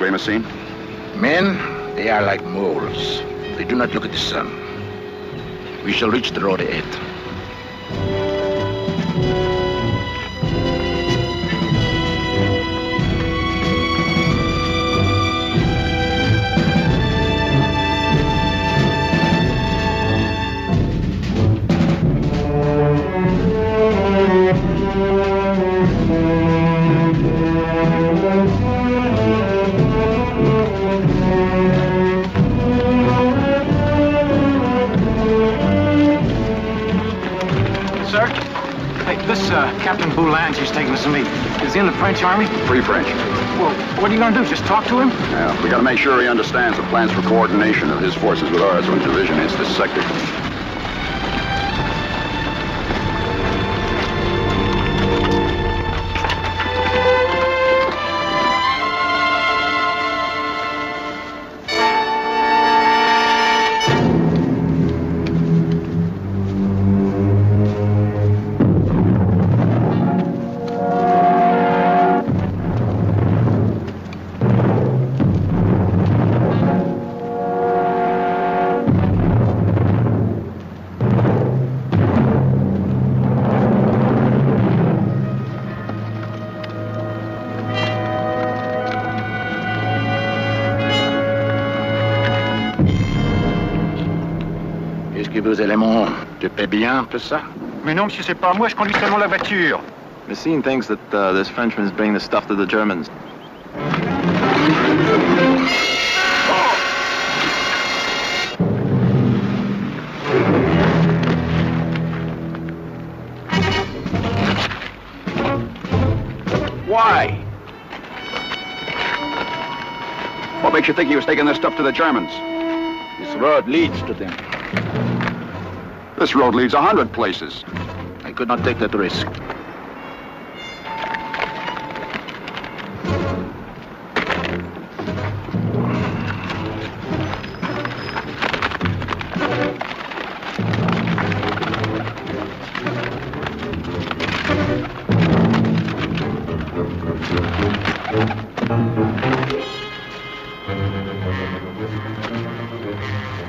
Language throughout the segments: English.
Messine? Men, they are like moles. They do not look at the sun. We shall reach the road ahead. Captain Boulange he's taking us to meet. Is he in the French army? Free French. Well, what are you gonna do? Just talk to him? Yeah, we gotta make sure he understands the plans for coordination of his forces with ours when division hits this sector. Te paient bien, tout ça? Mais non, monsieur, c'est pas moi, je conduis seulement la voiture. Messine thinks that uh, this Frenchman's bringing the stuff to the Germans. Why? What makes you think he was taking this stuff to the Germans? This road leads to them. This road leads a hundred places. I could not take that risk.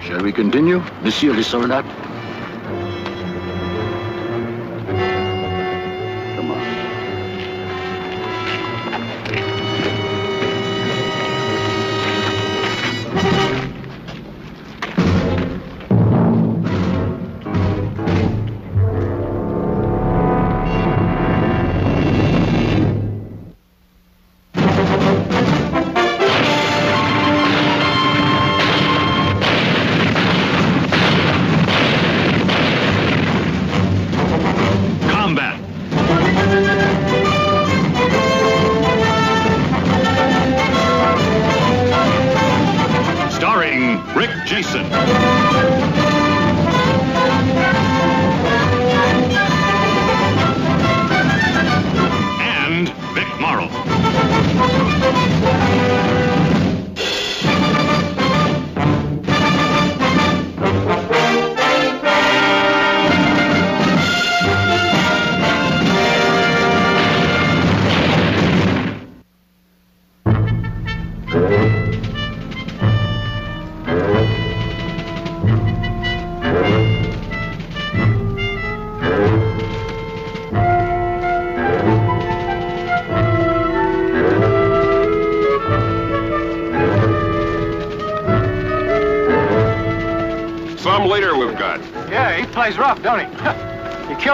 Shall we continue, Monsieur le Soldat?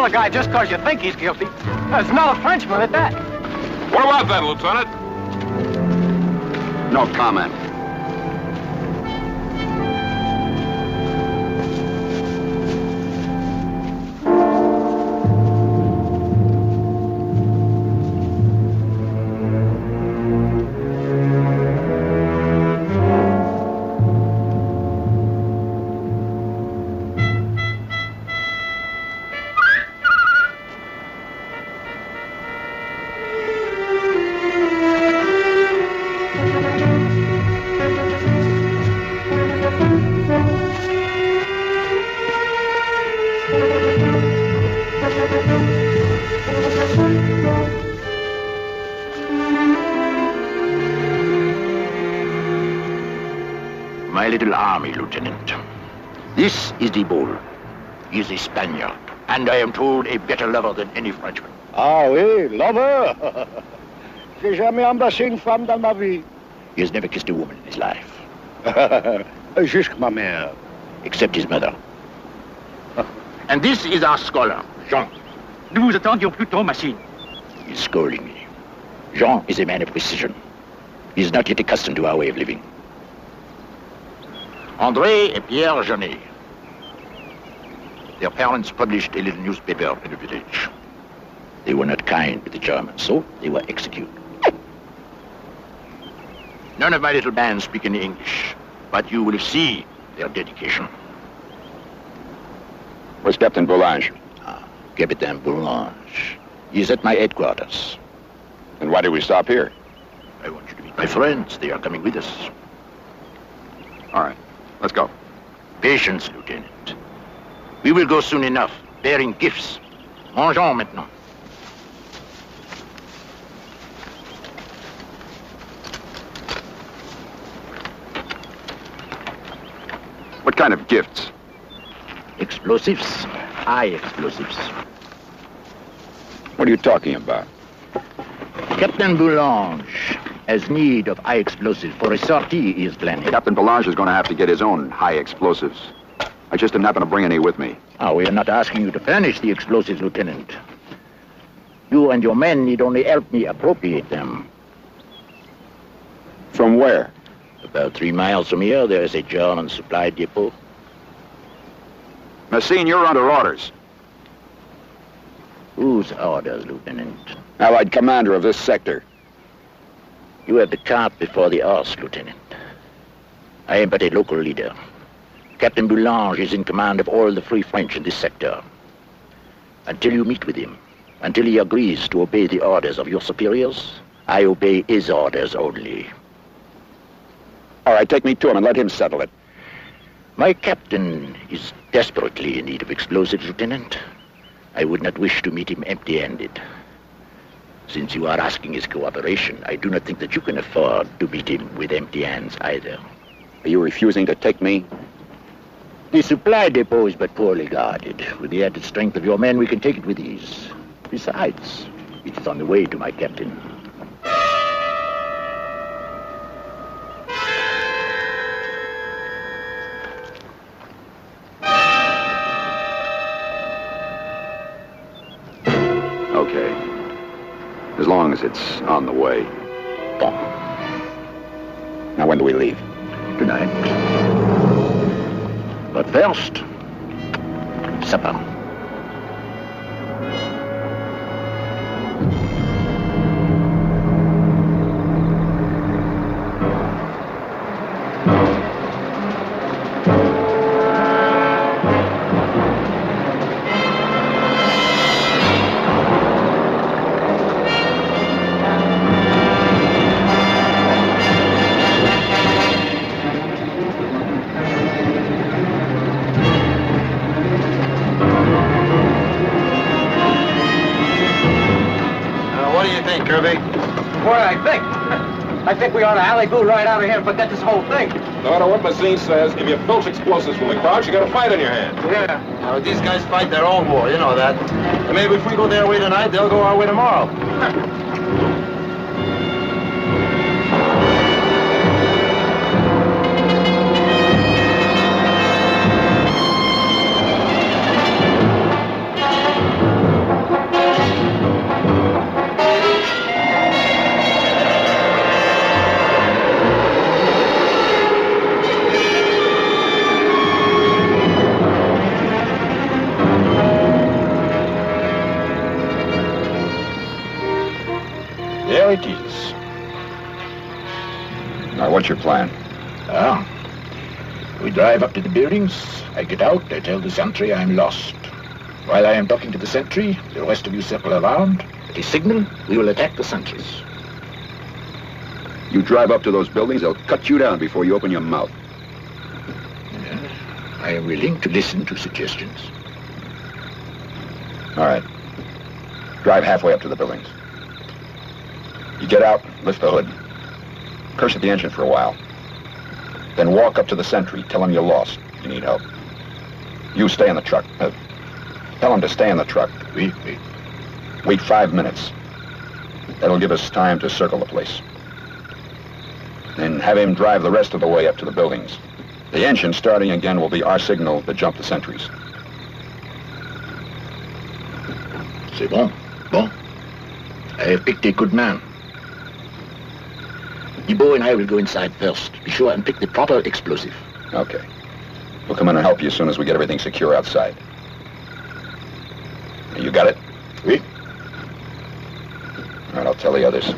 A guy just because you think he's guilty. That's not a Frenchman at that. What about that, Lieutenant? No comment. Little army, Lieutenant. This is the bull. He is a Spaniard, and I am told a better lover than any Frenchman. Ah oui, lover. J'ai jamais embrassé une femme dans ma vie. He has never kissed a woman in his life, Jusque ma mère. except his mother. And this is our scholar, Jean. Nous vous attendions plutôt, machine. He's scolding me. Jean is a man of precision. He is not yet accustomed to our way of living. André and Pierre Jeunet. Their parents published a little newspaper in the village. They were not kind to the Germans, so they were executed. None of my little band speak any English, but you will see their dedication. Where's Captain Boulange? Ah, Captain Boulange. He is at my headquarters. And why did we stop here? I want you to meet my friends. They are coming with us. All right, let's go. Patience, Lieutenant. We will go soon enough, bearing gifts. Mangeons maintenant. What kind of gifts? Explosives. High explosives. What are you talking about? Captain Boulange has need of high explosives for a sortie he is planning. Captain Boulange is going to have to get his own high explosives. I just didn't happen to bring any with me. Ah, we are not asking you to furnish the explosives, Lieutenant. You and your men need only help me appropriate them. From where? About three miles from here, there is a German supply depot. Messine, you're under orders. Whose orders, Lieutenant? Allied commander of this sector. You have the cart before the horse, Lieutenant. I am but a local leader. Captain Boulange is in command of all the Free French in this sector. Until you meet with him, until he agrees to obey the orders of your superiors, I obey his orders only. All right, take me to him and let him settle it. My captain is desperately in need of explosives, Lieutenant. I would not wish to meet him empty-handed. Since you are asking his cooperation, I do not think that you can afford to meet him with empty hands either. Are you refusing to take me? The supply depot is but poorly guarded. With the added strength of your men, we can take it with ease. Besides, it is on the way to my captain. As long as it's on the way. Bon, Now, when do we leave? tonight. But first, supper. Ought to alley-boo right out of here and forget this whole thing. No matter what Mazzine says, if you filch explosives from the crowd, you got a fight on your hands. Yeah. Now, these guys fight their own war, you know that. And maybe if we go their way tonight, they'll go our way tomorrow. There it is. Now, what's your plan? Ah. We drive up to the buildings. I get out. I tell the sentry I'm lost. While I am talking to the sentry, the rest of you circle around. At a signal, we will attack the sentries. You drive up to those buildings, they'll cut you down before you open your mouth. I am willing to listen to suggestions. All right. Drive halfway up to the buildings. You get out, lift the hood. Curse at the engine for a while. Then walk up to the sentry. Tell him you're lost. You need help. You stay in the truck. Uh, tell him to stay in the truck. Oui, oui. Wait five minutes. That'll give us time to circle the place. Then have him drive the rest of the way up to the buildings. The engine starting again will be our signal to jump the sentries. C'est bon. Bon. I have picked a good man. Debo and I will go inside first. Be sure and pick the proper explosive. Okay. We'll come in and help you as soon as we get everything secure outside. You got it? Oui. All right, I'll tell the others.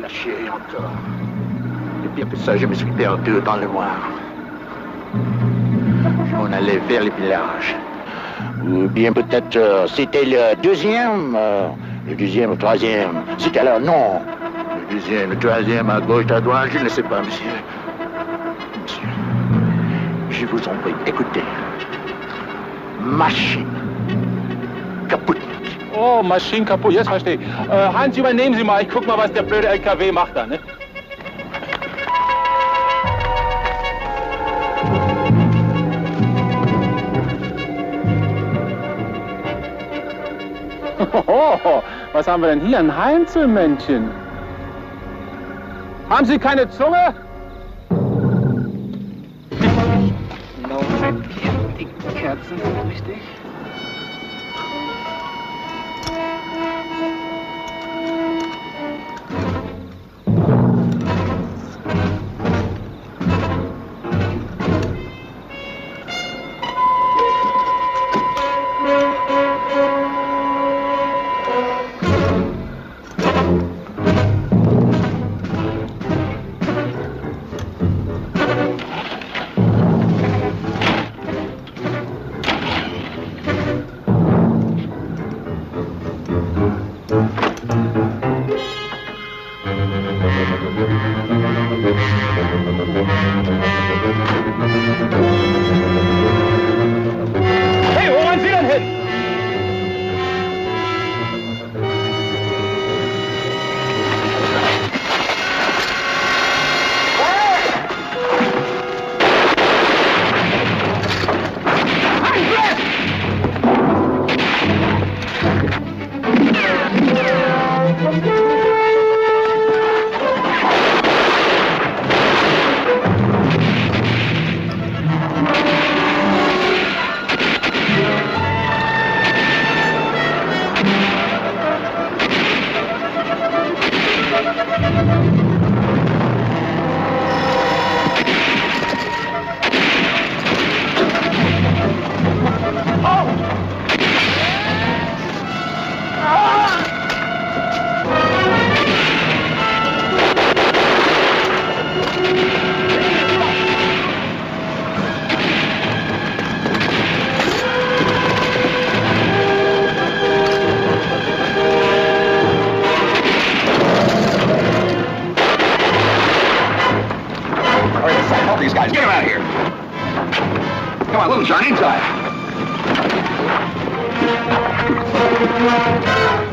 Lâché encore. Et pire que ça, je me suis perdu dans le noir. On allait vers les villages. Ou bien peut-être euh, c'était le deuxième, euh, le deuxième, le troisième. C'était alors non. Le deuxième, le troisième, à gauche, à droite, je ne sais pas, monsieur. Monsieur, je vous en prie, écoutez. Machine. Kaputt. Oh, Maschinen kaputt, jetzt verstehe ich. Äh, Hans, übernehmen Sie mal. Ich guck mal, was der blöde LKW macht da, ne? Hoho, was haben wir denn hier? Ein Heinzelmännchen. Haben Sie keine Zunge? Die Kerzen, richtig? Música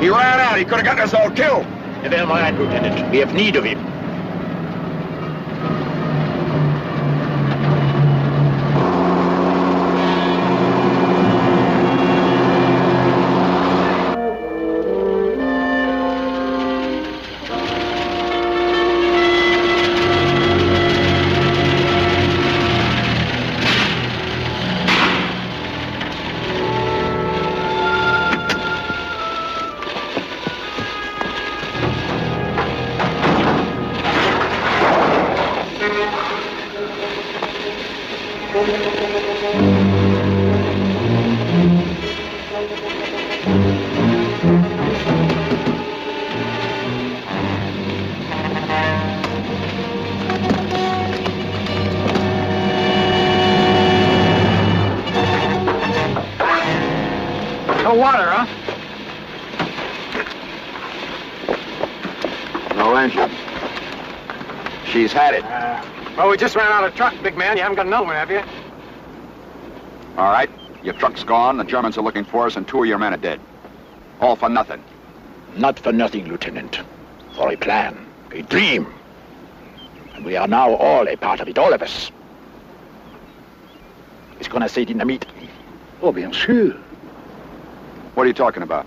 He ran out. He could have gotten us all killed. Never mind, Lieutenant. We have need of him. Well, we just ran out of truck, big man. You haven't got another one, have you? All right. Your truck's gone. The Germans are looking for us, and two of your men are dead. All for nothing. Not for nothing, Lieutenant. For a plan, a dream. And we are now all a part of it, all of us. Est-ce qu'on a assez dynamite? Oh, bien sûr. What are you talking about?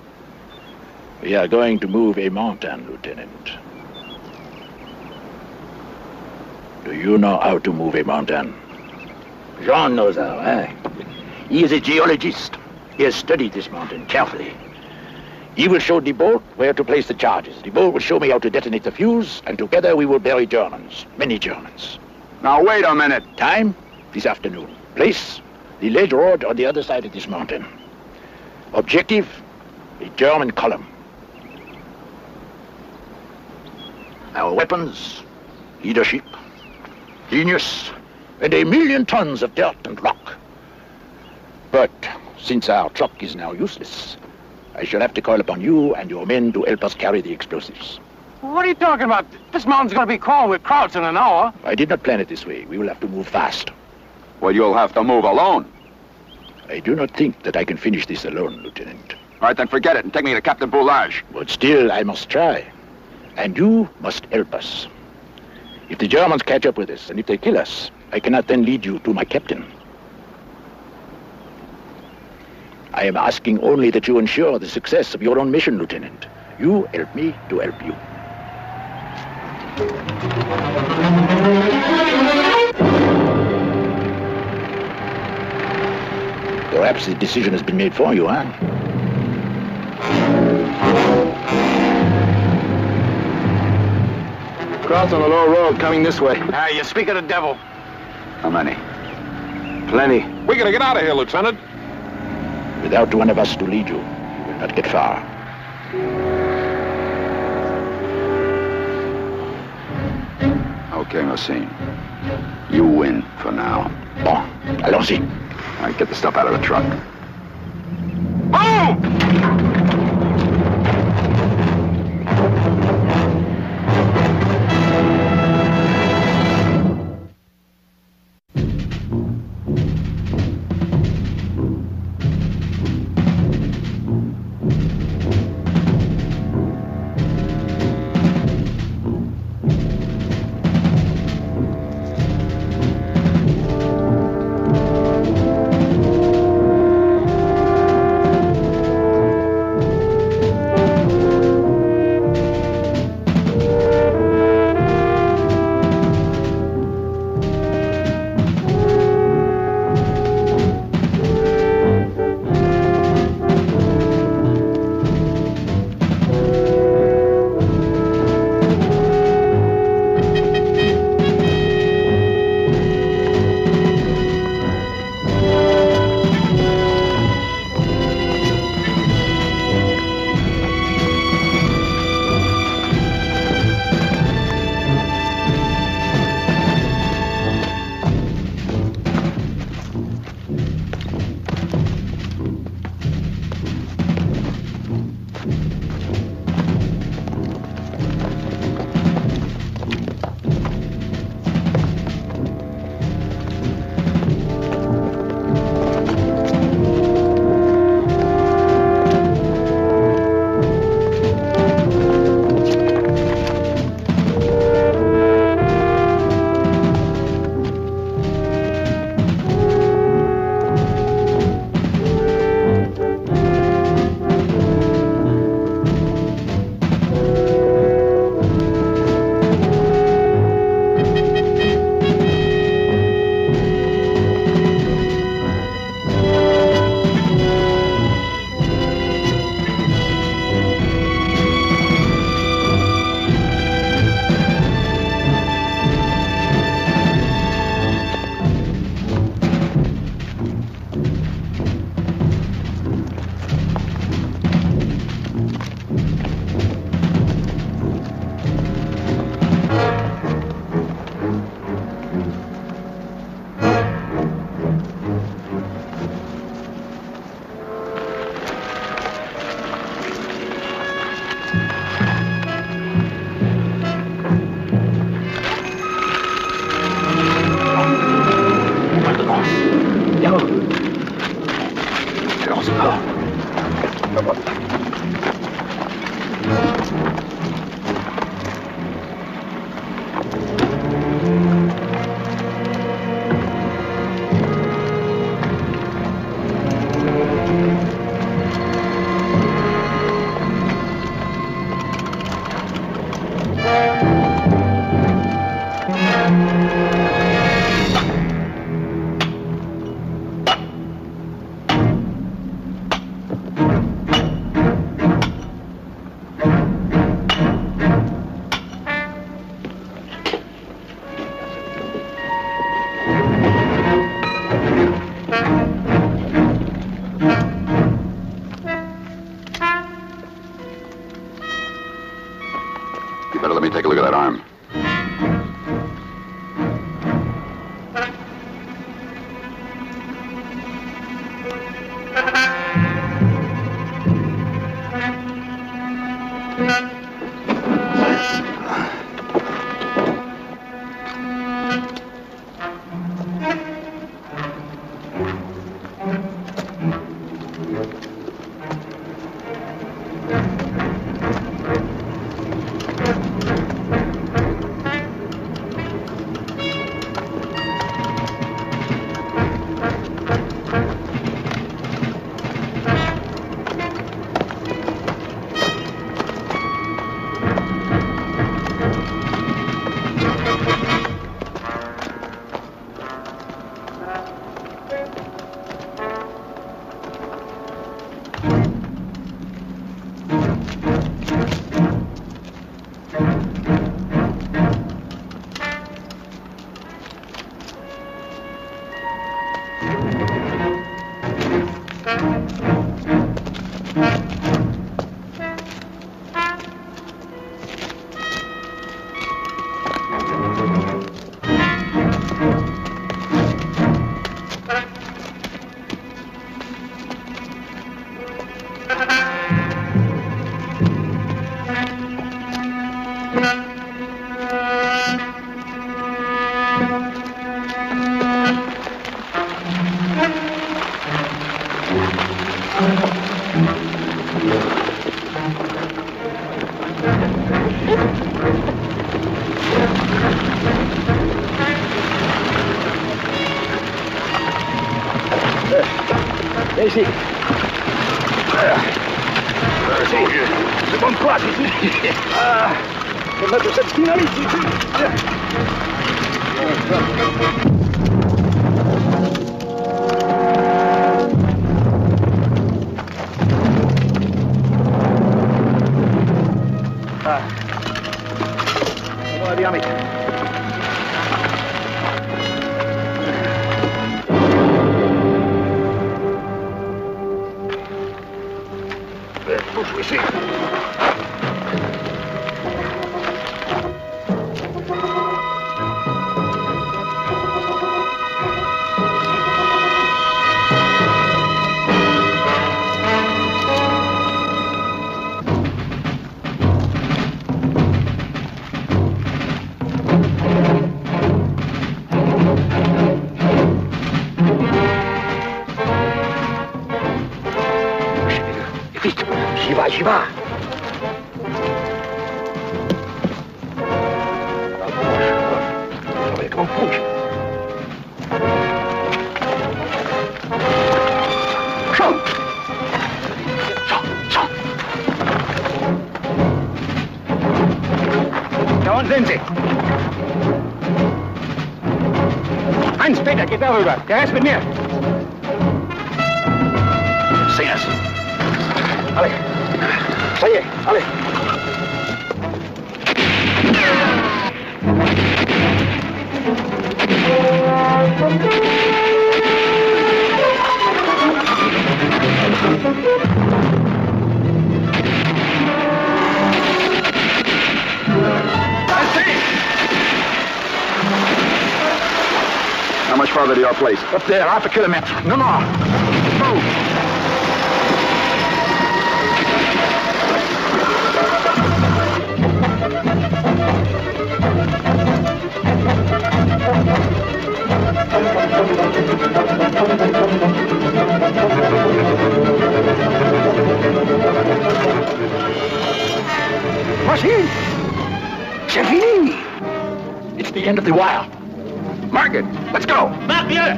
We are going to move a mountain, Lieutenant. Do you know how to move a mountain? Jean knows how, eh? He is a geologist. He has studied this mountain carefully. He will show the boat where to place the charges. The boat will show me how to detonate the fuse, and together we will bury Germans. Many Germans. Now, wait a minute. Time? This afternoon. Place? The ledge road on the other side of this mountain. Objective? A German column. Our weapons? Leadership? Genius? And a million tons of dirt and rock. But since our truck is now useless, I shall have to call upon you and your men to help us carry the explosives. What are you talking about? This mountain's going to be crawling with Krauts in an hour. I did not plan it this way. We will have to move fast. Well, you'll have to move alone. I do not think that I can finish this alone, Lieutenant. All right, then forget it and take me to Captain Boulange. But still, I must try. And you must help us. If the Germans catch up with us, and if they kill us, I cannot then lead you to my captain. I am asking only that you ensure the success of your own mission, Lieutenant. You help me to help you. Perhaps the decision has been made for you, huh? Krauts on the low road coming this way. Ah, you speak of the devil. How many? Plenty. We gotta get out of here, Lieutenant. Without one of us to lead you, you will not get far. Okay, Messine. You win for now. Bon, allons-y. All right, get the stuff out of the truck. Move! Ici. Ici. C'est bonne place ici. Ah, je vais mettre cette dynamite ici. Hans, Peter, geht darüber. Der Rest mit mir. Singers. Allez. Ça y est, much farther to your place? Up there, half a kilometer. No more. Move. C'est fini. It's the end of the wire. Margaret, let's go. Marc, viens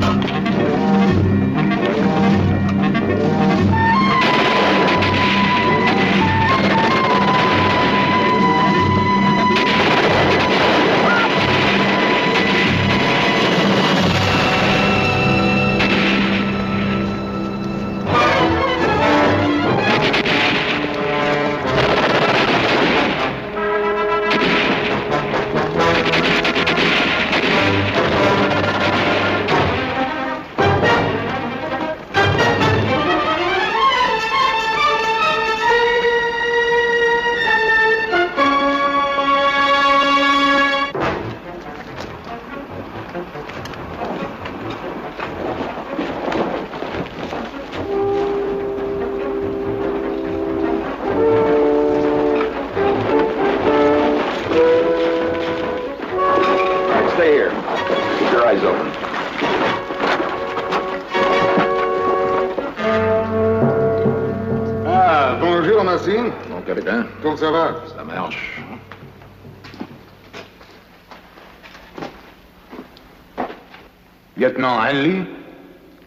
Bonjour,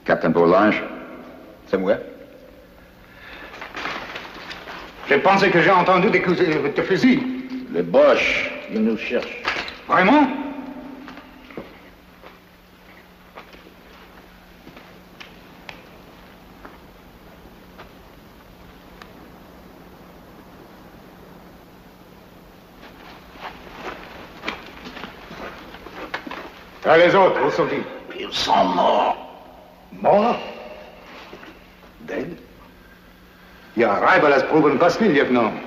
Captain Bourlange, C'est moi. J'ai pensé que j'ai entendu des coups de de fusil. Les Boches, ils nous cherchent. Vraiment? Ah, les autres, où sont-ils? Ils more. More? Morts? Dead? Your arrival has proven costly, Lieutenant.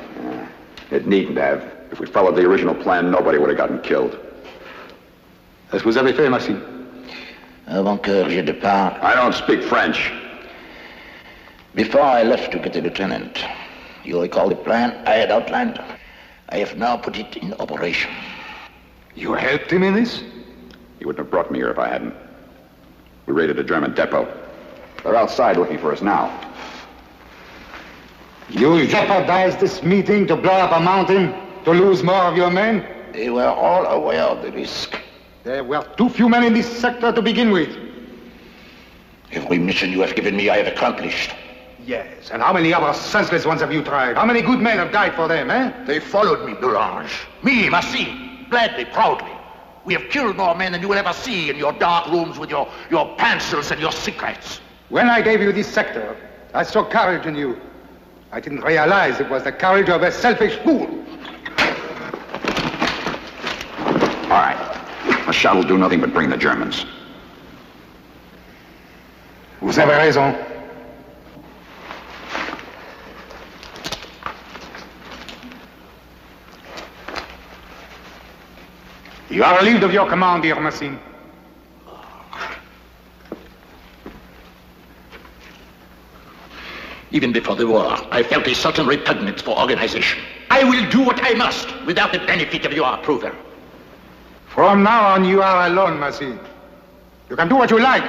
it needn't have. If we'd followed the original plan, nobody would have gotten killed. Qu'est-ce que vous avez fait, Marcy? Avant que je départ, I don't speak French. before I left to get the lieutenant, you recall the plan I had outlined? I have now put it in operation. You helped him in this? He wouldn't have brought me here if I hadn't. We raided a German depot. They're outside looking for us now. You jeopardized this meeting to blow up a mountain, to lose more of your men? They were all aware of the risk. There were too few men in this sector to begin with. Every mission you have given me, I have accomplished. Yes, and how many other senseless ones have you tried? How many good men have died for them, eh? They followed me, Boulange. Me, Massy, gladly, proudly. We have killed more men than you will ever see in your dark rooms with your, your pencils and your secrets. When I gave you this sector, I saw courage in you. I didn't realize it was the courage of a selfish fool. All right. A shot will do nothing but bring the Germans. Vous avez raison. You are relieved of your command, dear Massine. Even before the war, I felt a certain repugnance for organization. I will do what I must without the benefit of your approval. From now on, you are alone, Massine. You can do what you like.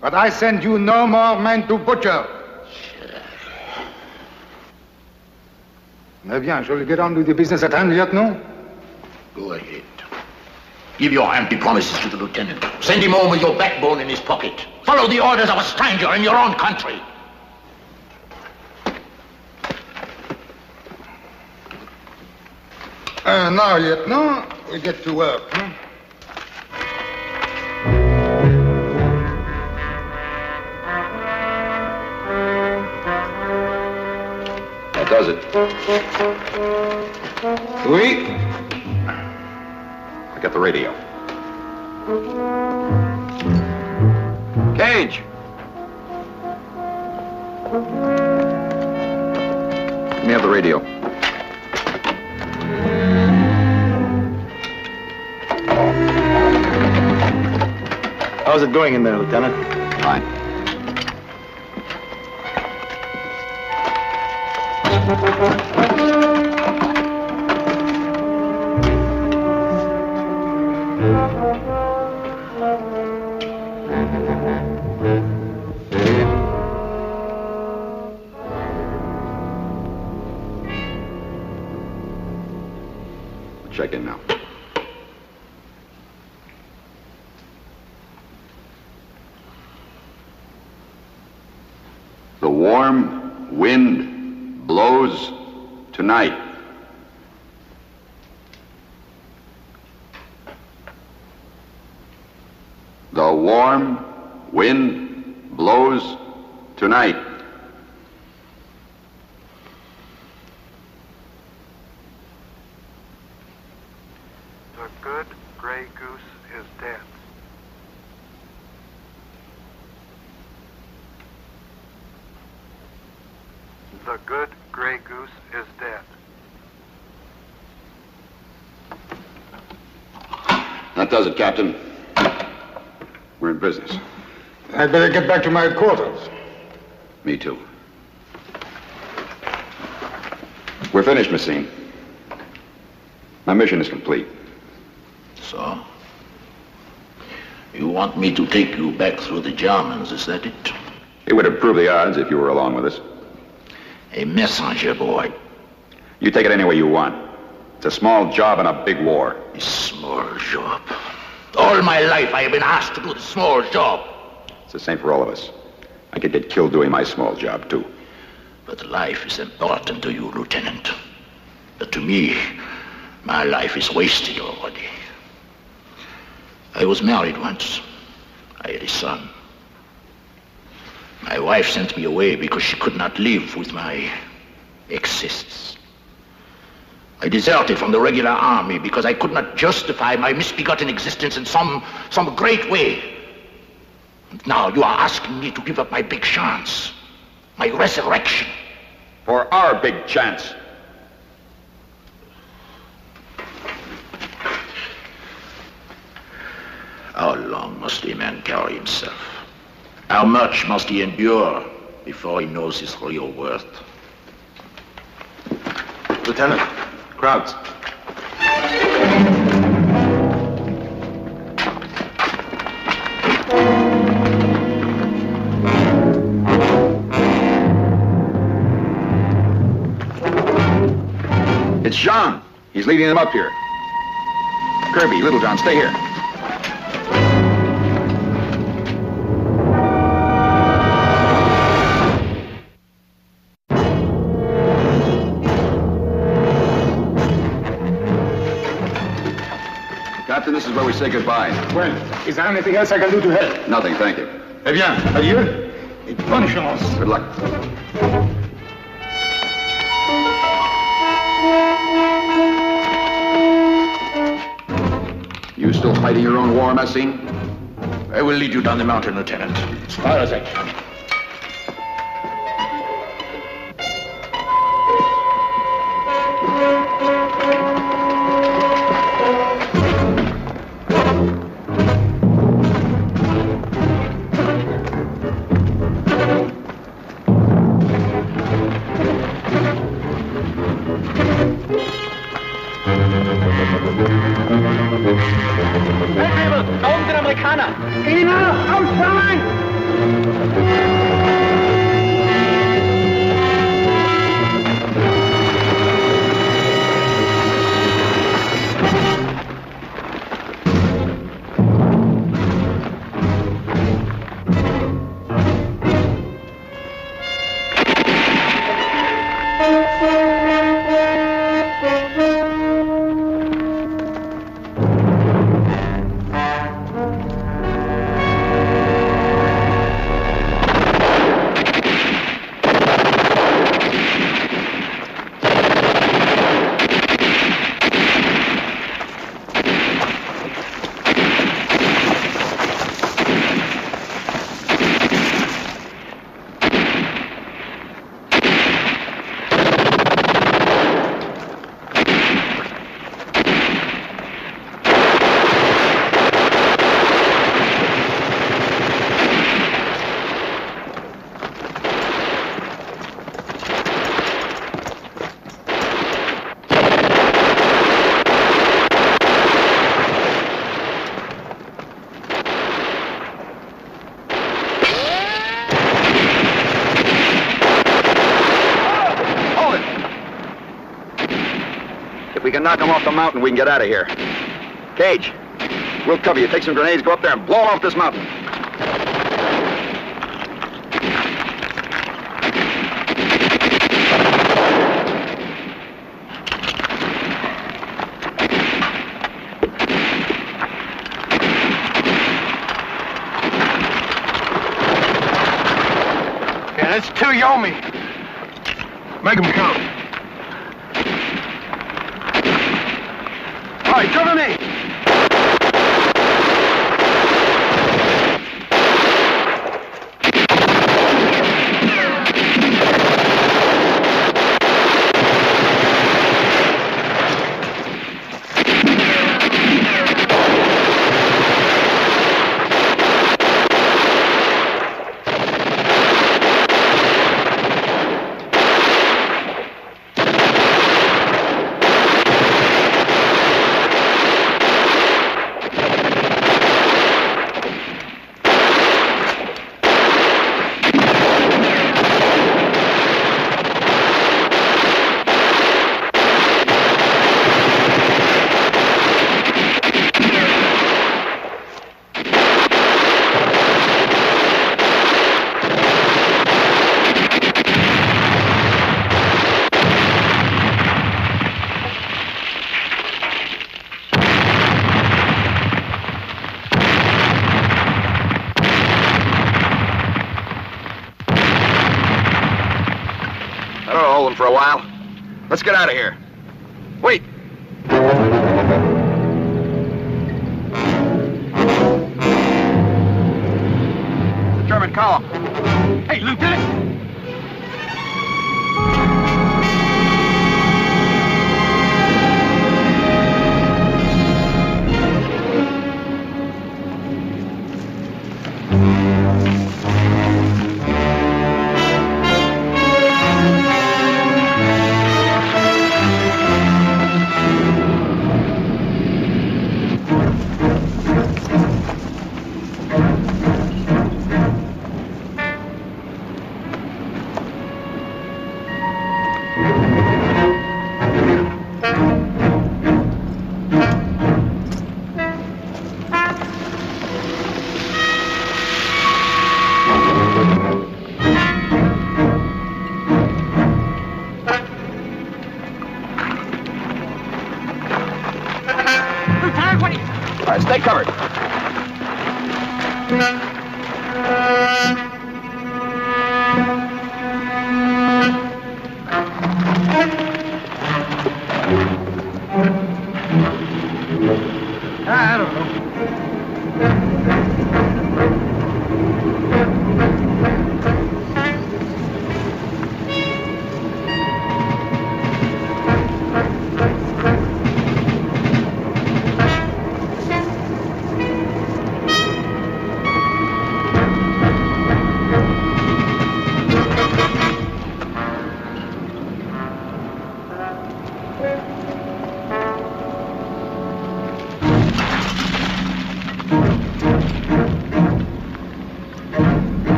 But I send you no more men to butcher. Eh bien, shall we get on with the business at hand, Lieutenant? Go ahead. Give your empty promises to the lieutenant. Send him home with your backbone in his pocket. Follow the orders of a stranger in your own country. Uh, now, Lieutenant, we get to work. hmm? That does it. Oui. I got the radio. Caje! Let me have the radio. How's it going in there, Lieutenant? Fine. Check in now. The warm wind blows tonight. The warm wind blows tonight. The good gray goose is dead. The good gray goose is dead. That does it, Captain. We're in business. I'd better get back to my quarters. Me too. We're finished, Massine. My mission is complete. So? You want me to take you back through the Germans, is that it? It would improve the odds if you were along with us. A messenger boy. You take it any way you want. It's a small job in a big war. A small job. All my life I have been asked to do the small job. It's the same for all of us. I could get killed doing my small job, too. But life is important to you, Lieutenant. But to me, my life is wasted already. I was married once. I had a son. My wife sent me away because she could not live with my excesses. I deserted from the regular army because I could not justify my misbegotten existence in some, some great way. And now you are asking me to give up my big chance, my resurrection. For our big chance. How long must a man carry himself? How much must he endure before he knows his real worth? Lieutenant, crowds. It's Jean. He's leading them up here. Kirby, Littlejohn, stay here. Is where we say goodbye. Well, is there anything else I can do to help? Nothing, thank you. Eh bien, adieu. Et bonne chance. Good luck. You still fighting your own war, Massine? I will lead you down the mountain, Lieutenant. As far as I can. The mountain, we can get out of here. Caje, we'll cover you. Take some grenades, go up there and blow off this mountain.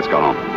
Let's go home.